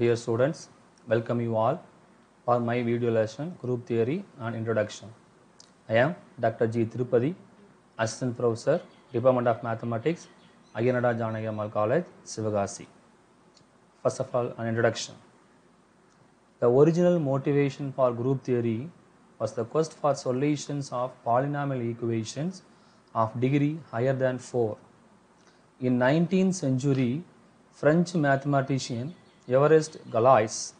Dear students, welcome you all for my video lesson Group Theory and Introduction. I am Dr. G. Thirupathi, Assistant Professor, Department of Mathematics, Ayya Nadar Janaki Ammal College, Sivakasi. First of all, an introduction. The original motivation for group theory was the quest for solutions of polynomial equations of degree higher than 4. In 19th century, French mathematician Evariste Galois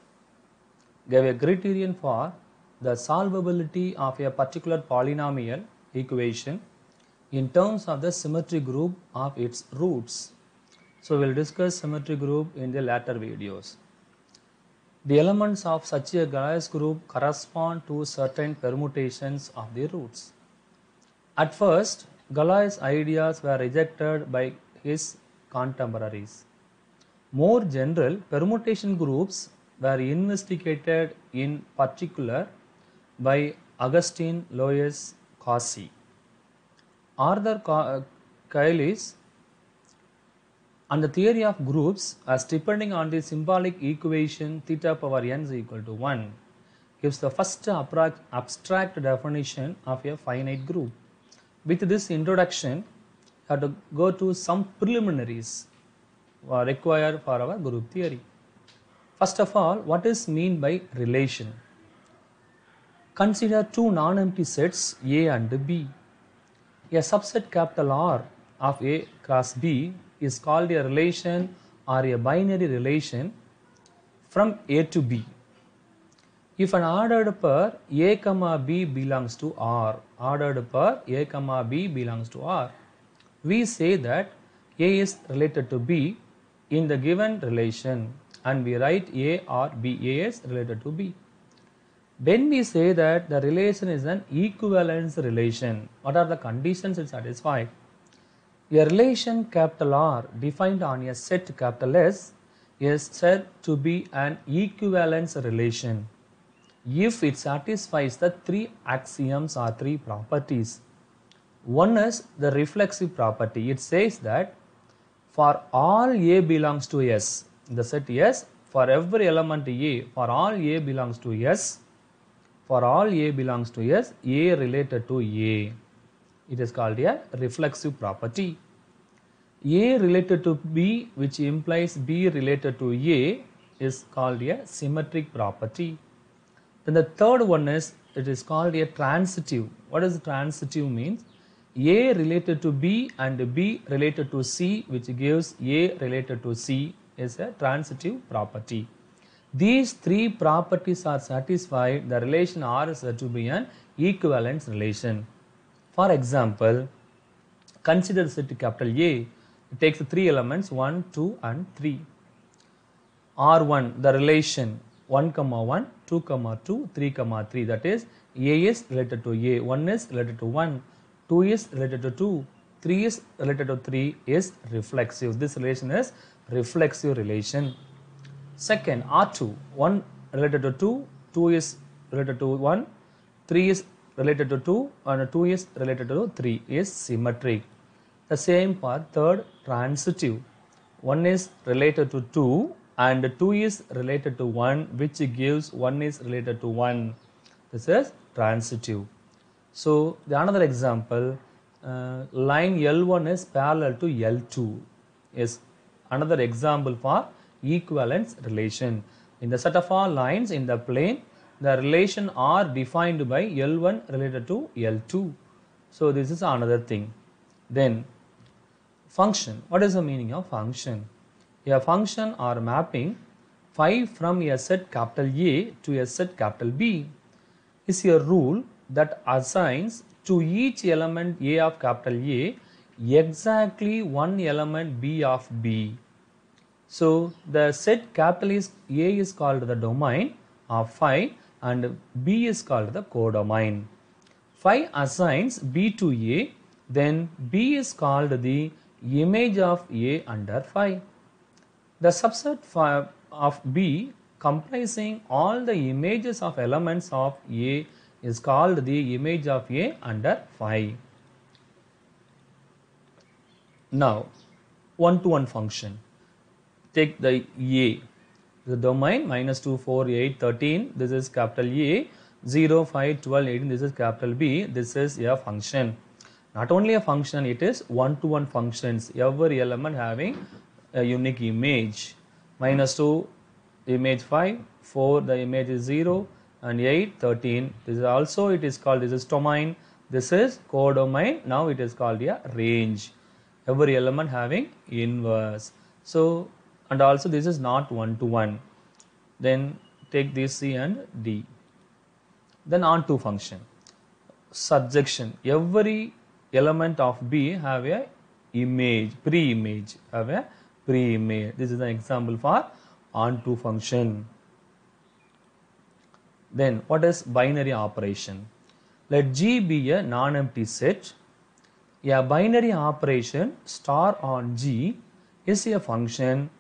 gave a criterion for the solvability of a particular polynomial equation in terms of the symmetry group of its roots. So we'll discuss symmetry group in the later videos. The elements of such a Galois group correspond to certain permutations of the roots. At first, Galois' ideas were rejected by his contemporaries. More general permutation groups were investigated in particular by Augustin Louis Cauchy. Arthur Cayley's uh, and the theory of groups as depending on the symbolic equation theta power n is equal to 1 gives the first abstract definition of a finite group. With this introduction, you have to go to some preliminaries required for our group theory. First of all, what is mean by relation? Consider two non-empty sets A and B. A subset capital R of A cross B is called a relation or a binary relation from A to B. If an ordered pair A comma B belongs to R, ordered pair A comma B belongs to R, we say that A is related to B in the given relation and we write A or B, A is related to B. When we say that the relation is an equivalence relation, what are the conditions it satisfies? A relation capital R defined on a set capital S is said to be an equivalence relation if it satisfies the three axioms or three properties. One is the reflexive property. It says that for all A belongs to S, the set S, for every element A, for all A belongs to S, for all A belongs to S, A related to A. It is called a reflexive property. A related to B which implies B related to A is called a symmetric property. Then the third one is it is called a transitive. What does transitive means? A related to B and B related to C which gives A related to C is a transitive property. These three properties are satisfied, the relation R is to be an equivalence relation. For example, consider set capital A. It takes three elements 1, 2 and 3. R1, the relation 1 comma 1, 2 comma 2, 3 comma 3 that is A is related to A, 1 is related to 1, 2 is related to 2, 3 is related to 3 is reflexive. This relation is reflexive relation. Second, R2, 1 related to 2, 2 is related to 1, 3 is related to 2 and 2 is related to 3 is symmetric. The same for third, transitive. 1 is related to 2 and 2 is related to 1 which gives 1 is related to 1. This is transitive. So, the another example, uh, line L1 is parallel to L2 is another example for equivalence relation. In the set of all lines in the plane, the relation are defined by L1 related to L2. So, this is another thing. Then, function. What is the meaning of function? A function or mapping phi from a set capital A to a set capital B is a rule that assigns to each element A of capital A exactly one element B of B. So the set capital is A is called the domain of phi and B is called the codomain. Phi assigns B to A, then B is called the image of A under phi. The subset of B comprising all the images of elements of A is called the image of A under phi. Now, one to one function. Take the A. The domain minus 2, 4, 8, 13. This is capital A. 0, 5, 12, 18. This is capital B. This is a function. Not only a function, it is one-to-one functions. Every element having a unique image. Minus 2, image 5, 4, the image is 0, and 8, 13. This is also, it is called, this is domain. This is codomain. Now it is called a range. Every element having inverse. So, and also this is not one-to-one. Then take this C and D. Then on to function. Surjection. Every element of B have a image, pre-image, have a pre-image. This is an example for onto function. Then what is binary operation? Let G be a non-empty set. A binary operation star on G is a function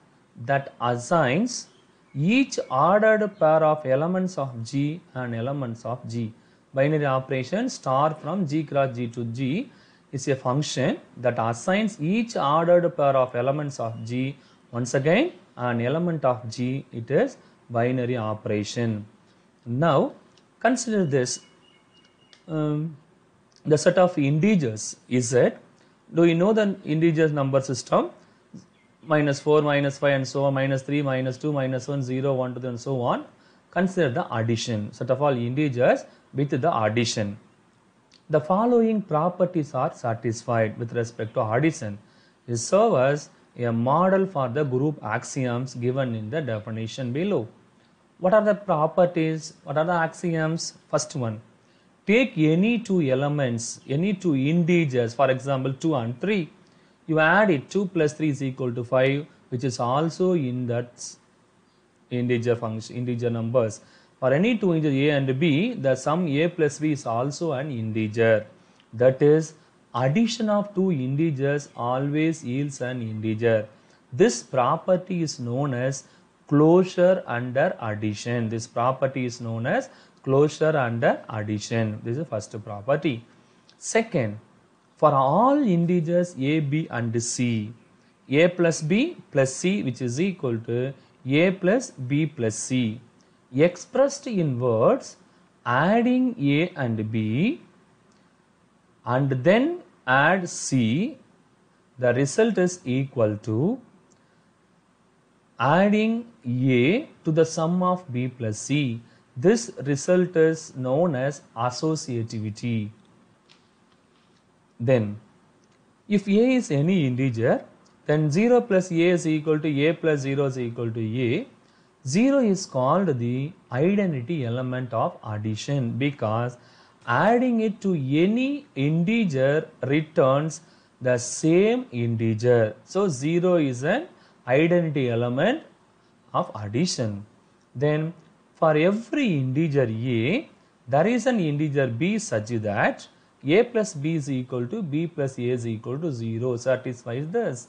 that assigns each ordered pair of elements of G and elements of G. Binary operation star from G cross G to G is a function that assigns each ordered pair of elements of G. Once again, an element of G, it is binary operation. Now, consider this. Um, the set of integers is Z. Do you know the integers number system? Minus 4, minus 5 and so on, minus 3, minus 2, minus 1, 0, 1, 2, and so on. Consider the addition. Set of all integers with the addition. The following properties are satisfied with respect to addition. It serves as a model for the group axioms given in the definition below. What are the properties? What are the axioms? First one, take any two elements, any two integers, for example 2 and 3. You add it 2 plus 3 is equal to 5 which is also in that integer function, integer numbers. For any two integers a and b, the sum a plus b is also an integer. That is, addition of two integers always yields an integer. This property is known as closure under addition. This property is known as closure under addition. This is the first property. Second, for all integers a, b and c, a plus b plus c which is equal to a plus b plus c expressed in words adding a and b and then add c the result is equal to adding a to the sum of b plus c. This result is known as associativity. Then if a is any integer then 0 plus a is equal to a plus 0 is equal to a. 0 is called the identity element of addition because adding it to any integer returns the same integer. So 0 is an identity element of addition. Then for every integer a, there is an integer b such that a plus b is equal to b plus a is equal to 0 satisfies this.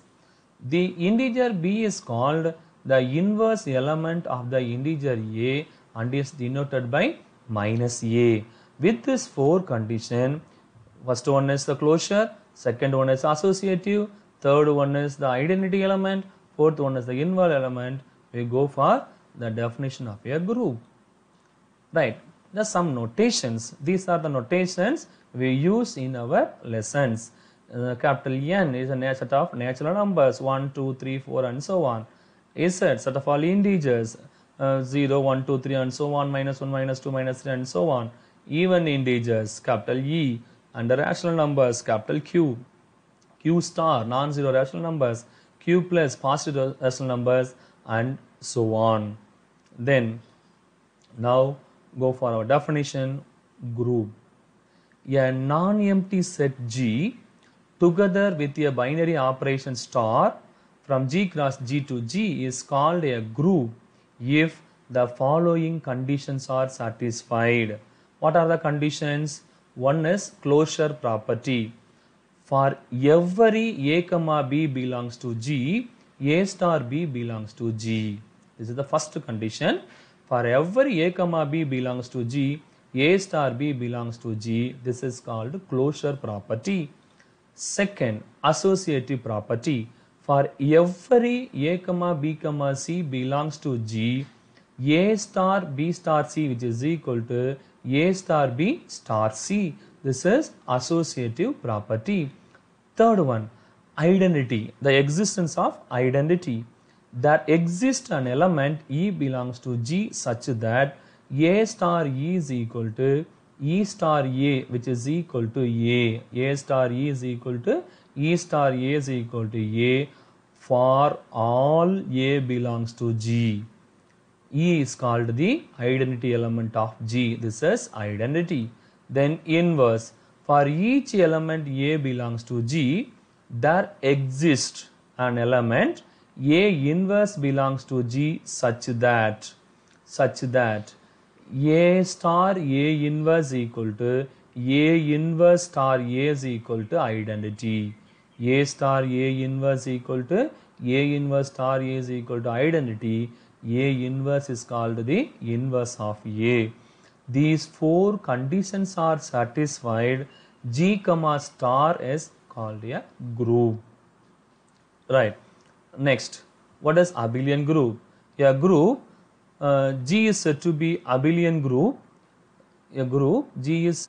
The integer b is called the inverse element of the integer a and is denoted by minus a. With this four condition, first one is the closure, second one is associative, third one is the identity element, fourth one is the inverse element. We go for the definition of a group. Right. There are some notations. These are the notations we use in our lessons. Uh, capital N is a set of natural numbers 1, 2, 3, 4 and so on. Z set of all integers uh, 0, 1, 2, 3 and so on, minus 1, minus 2, minus 3 and so on. Even integers, capital E, and the rational numbers, capital Q, Q star, non-zero rational numbers, Q plus positive rational numbers, and so on. Then, now go for our definition group. A non-empty set G together with a binary operation star from G cross G to G is called a group if the following conditions are satisfied. What are the conditions? One is closure property. For every A comma B belongs to G, A star B belongs to G. This is the first condition. For every A comma B belongs to G, A star B belongs to G. This is called closure property. Second, associative property. for every a comma b comma c belongs to g a star b star c which is equal to a star b star c this is associative property third one identity the existence of identity there exists an element e belongs to g such that a star e is equal to e star a which is equal to a a star e is equal to e star a is equal to a for all a belongs to g E is called the identity element of G. This is identity. Then inverse. For each element A belongs to G, there exists an element A inverse belongs to G such that such that A star A inverse equal to A inverse star A is equal to identity. A star A inverse equal to A inverse star A is equal to identity a inverse is called the inverse of A. These four conditions are satisfied. G comma star is called a group. Right. Next, what is abelian group? A group uh, G is said to be abelian group. A group G is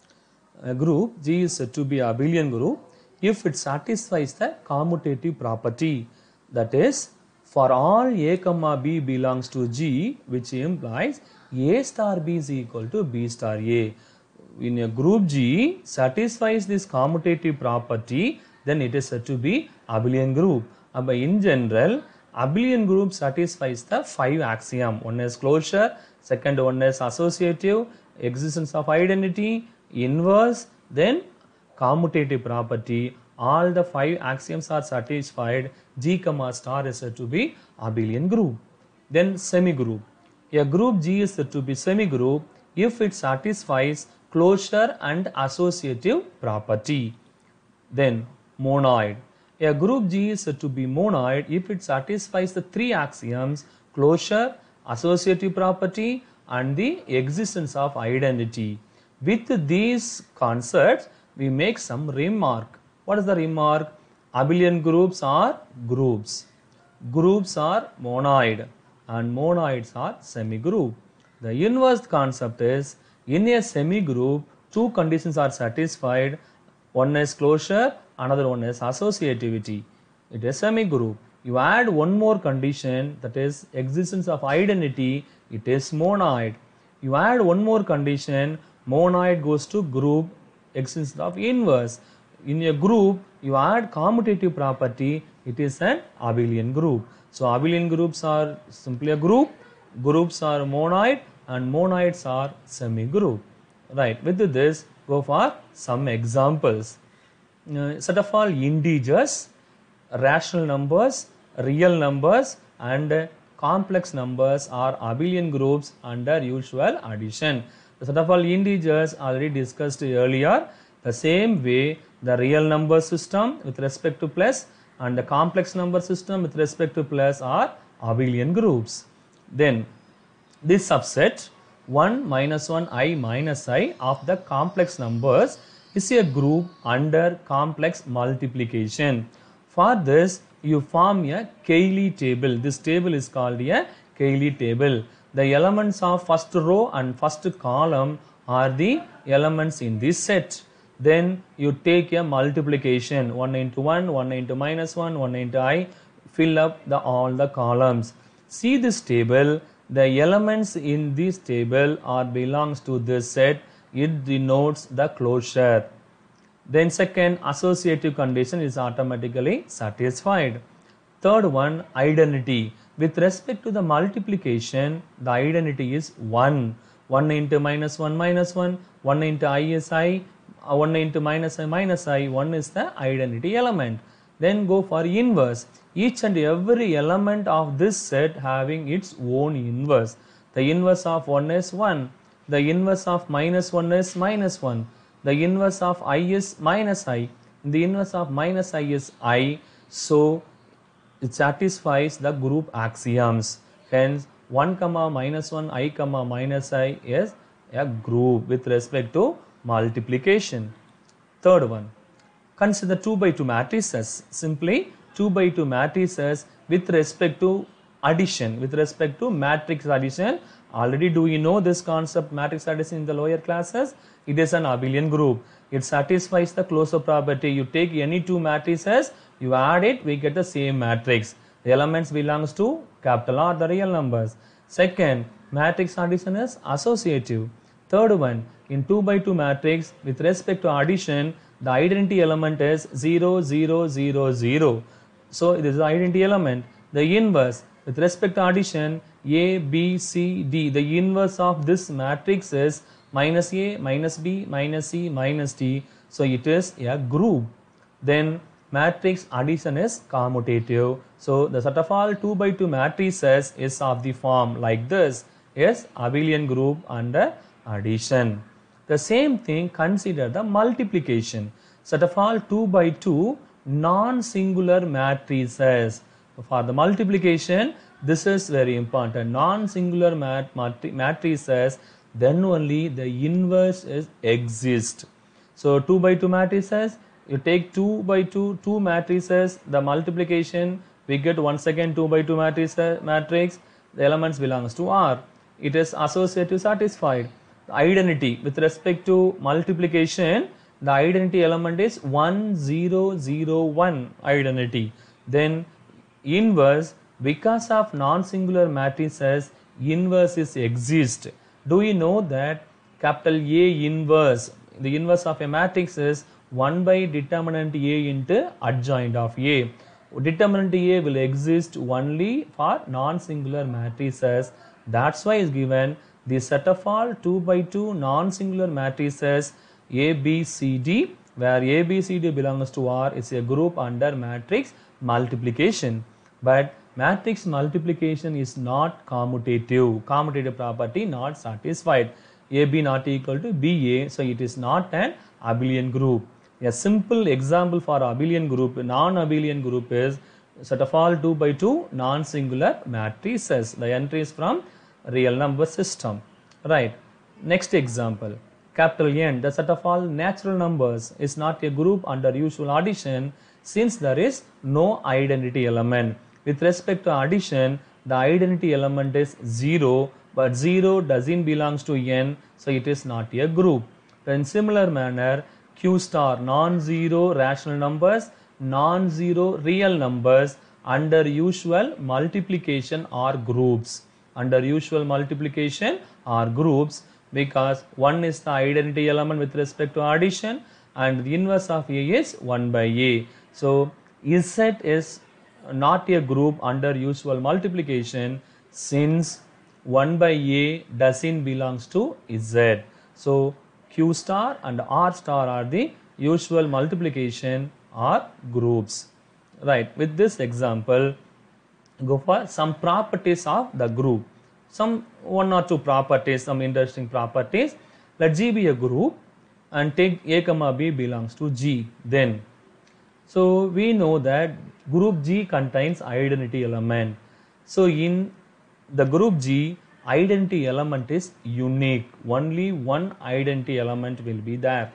a group G is said to be abelian group if it satisfies the commutative property that is for all a comma b belongs to G which implies a star b is equal to b star a. In a group G satisfies this commutative property then it is said to be abelian group. But in general abelian group satisfies the five axiom. One is closure, second one is associative, existence of identity, inverse, then commutative property all the five axioms are satisfied, G comma star is said to be abelian group. Then semigroup. A group G is said to be semigroup if it satisfies closure and associative property. Then monoid. A group G is said to be monoid if it satisfies the three axioms closure, associative property and the existence of identity. With these concepts, we make some remark. What is the remark? Abelian groups are groups. Groups are monoid and monoids are semigroup. The inverse concept is in a semigroup, two conditions are satisfied. One is closure, another one is associativity. It is semigroup. You add one more condition that is existence of identity, it is monoid. You add one more condition, monoid goes to group, existence of inverse in a group you add commutative property it is an abelian group. So abelian groups are simply a group groups are monoid and monoids are semi group right with this go for some examples. Uh, set of all integers rational numbers real numbers and uh, complex numbers are abelian groups under usual addition. The set of all integers already discussed earlier the same way the real number system with respect to plus and the complex number system with respect to plus are abelian groups. Then this subset 1 minus 1 i minus i of the complex numbers is a group under complex multiplication. For this you form a Cayley table. This table is called a Cayley table. The elements of first row and first column are the elements in this set then you take a multiplication. 1 into 1 1 into minus 1 1 into i. Fill up the all the columns. See this table. The elements in this table are belongs to this set. It denotes the closure. Then second associative condition is automatically satisfied. Third one identity. With respect to the multiplication the identity is 1 1 into minus 1 minus 1 1 into i is i Uh, 1 into minus i minus i 1 is the identity element. Then go for inverse. Each and every element of this set having its own inverse. The inverse of 1 is 1 the inverse of minus 1 is minus 1 the inverse of i is minus i. The inverse of minus i is i. So it satisfies the group axioms. Hence 1 comma minus 1 i comma minus i is a group with respect to multiplication. Third one, consider 2 by 2 matrices. Simply 2 by 2 matrices with respect to addition, with respect to matrix addition. Already do you know this concept matrix addition in the lower classes? It is an abelian group. It satisfies the closure property. You take any two matrices, you add it, we get the same matrix. The elements belongs to capital R, the real numbers. Second, matrix addition is associative. Third one, in 2 by 2 matrix, with respect to addition, the identity element is 0, 0, 0, 0. So, it is the identity element. The inverse, with respect to addition, A, B, C, D, the inverse of this matrix is minus A, minus B, minus C, minus D. So, it is a group. Then, matrix addition is commutative. So, the set of all 2 by 2 matrices is of the form like this is abelian group under addition. The same thing consider the multiplication. Set of all 2 by 2 non-singular matrices. For the multiplication, this is very important. Non-singular mat matrices, then only the inverse is exist. So 2 by 2 matrices, you take 2 by 2, 2 matrices, the multiplication, we get once again 2 by 2 matrix, matrix, the elements belongs to R. It is associative satisfied. Identity with respect to multiplication, the identity element is 1, 0, 0, 1 identity. Then inverse, because of non-singular matrices, inverses exist. Do you know that capital A inverse, the inverse of a matrix is 1 by determinant A into adjoint of A. Determinant A will exist only for non-singular matrices. That's why is given the set of all 2 by 2 non-singular matrices A, B, C, D where A, B, C, D belongs to R is a group under matrix multiplication. But matrix multiplication is not commutative. Commutative property not satisfied. AB not equal to BA, so it is not an abelian group. A simple example for abelian group, non-abelian group is set of all 2 by 2 non-singular matrices. The entries from real number system. Right. Next example. Capital N, the set of all natural numbers is not a group under usual addition since there is no identity element. With respect to addition, the identity element is 0 but 0 doesn't belongs to n so it is not a group. In similar manner, q star non-zero rational numbers, non-zero real numbers under usual multiplication are groups. Under usual multiplication are groups because 1 is the identity element with respect to addition and the inverse of A is 1 by A. So, Z is not a group under usual multiplication since 1 by A doesn't belongs to Z. So, Q star and R star are the usual multiplication or groups. Right, with this example, go for some properties of the group some one or two properties, some interesting properties. Let G be a group and take A comma B belongs to G then. So we know that group G contains identity element. So in the group G identity element is unique. Only one identity element will be there.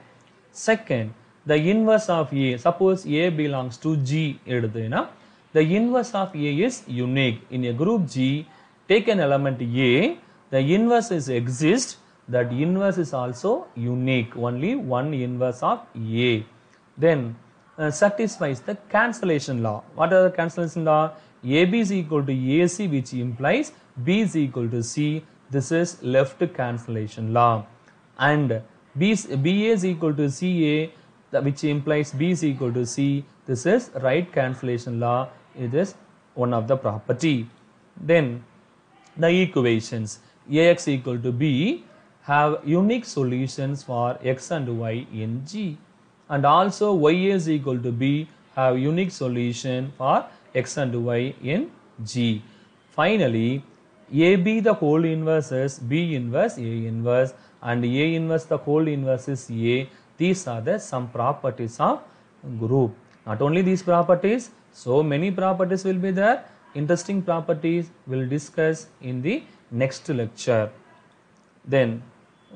Second, the inverse of A, suppose A belongs to G, the inverse of A is unique. In a group G, take an element A, the inverse is exist, that inverse is also unique. Only one inverse of A. Then uh, satisfies the cancellation law. What are the cancellation law? AB is equal to AC which implies B is equal to C. This is left cancellation law. And B, BA is equal to CA which implies B is equal to C. This is right cancellation law. It is one of the property. Then the equations Ax equal to B have unique solutions for x and y in G and also y is equal to b have unique solution for x and y in G. Finally, AB the whole inverse is B inverse A inverse and A inverse the whole inverse is A. These are the some properties of group. Not only these properties, so many properties will be there. Interesting properties we'll discuss in the next lecture. Then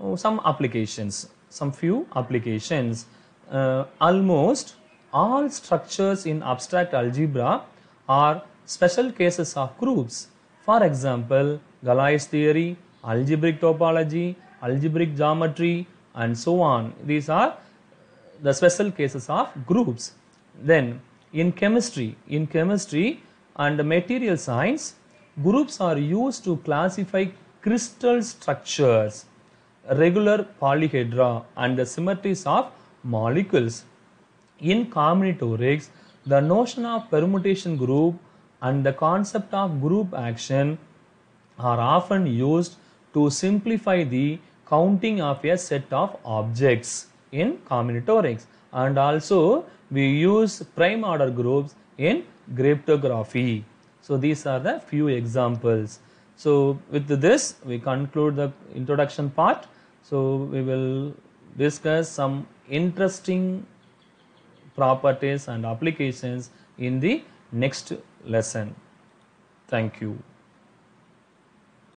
oh, some applications, some few applications uh, almost all structures in abstract algebra are special cases of groups. For example, Galois theory, algebraic topology, algebraic geometry and so on. These are the special cases of groups. Then in chemistry, in chemistry and material science, groups are used to classify crystal structures, regular polyhedra and the symmetries of molecules. In combinatorics, the notion of permutation group and the concept of group action are often used to simplify the counting of a set of objects in combinatorics and also we use prime order groups in cryptography. So these are the few examples. So with this we conclude the introduction part. So we will discuss some interesting properties and applications in the next lesson. Thank you.